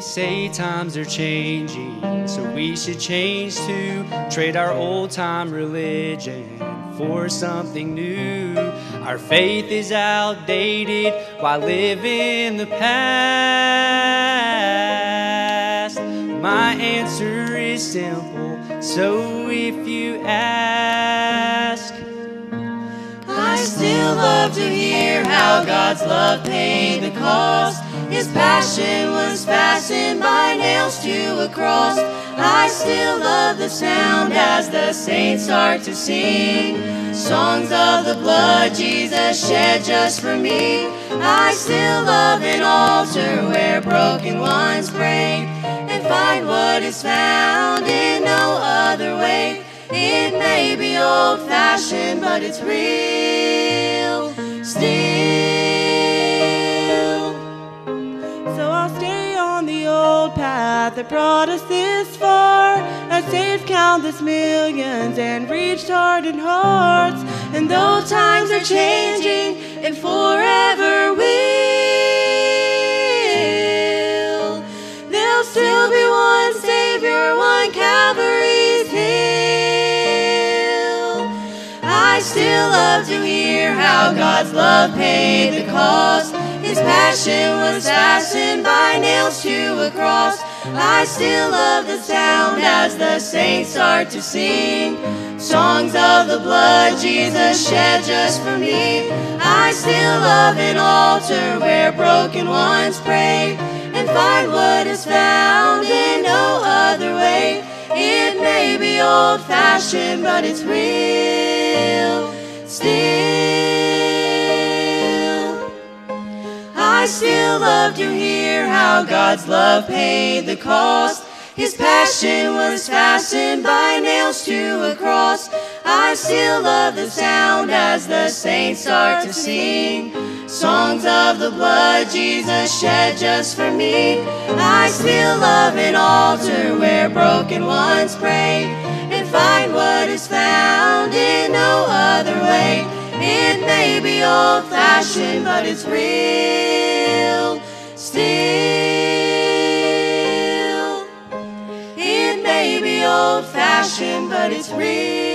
say times are changing, so we should change to trade our old time religion for something new. Our faith is outdated while living in the past. My answer is simple, so if you ask, I still love to hear how God's love paid the cost. His passion fastened by nails to a cross. I still love the sound as the saints start to sing songs of the blood Jesus shed just for me. I still love an altar where broken ones pray and find what is found in no other way. It may be old fashioned, but it's real path that brought us this far. As saints countless millions and reached hardened hearts. And though times are changing and forever will, there'll still be one Savior, one Calvary's hill. I still love to hear how God's love paid the cost. His passion was fastened by nails to a cross. I still love the sound as the saints start to sing songs of the blood Jesus shed just for me. I still love an altar where broken ones pray and find what is found in no other way. It may be old fashioned, but it's real still. I still love to hear how God's love paid the cost. His passion was fastened by nails to a cross. I still love the sound as the saints start to sing songs of the blood Jesus shed just for me. I still love an altar where broken ones pray and find what is found in no other. It may be old fashioned, but it's real still. It may be old fashioned, but it's real.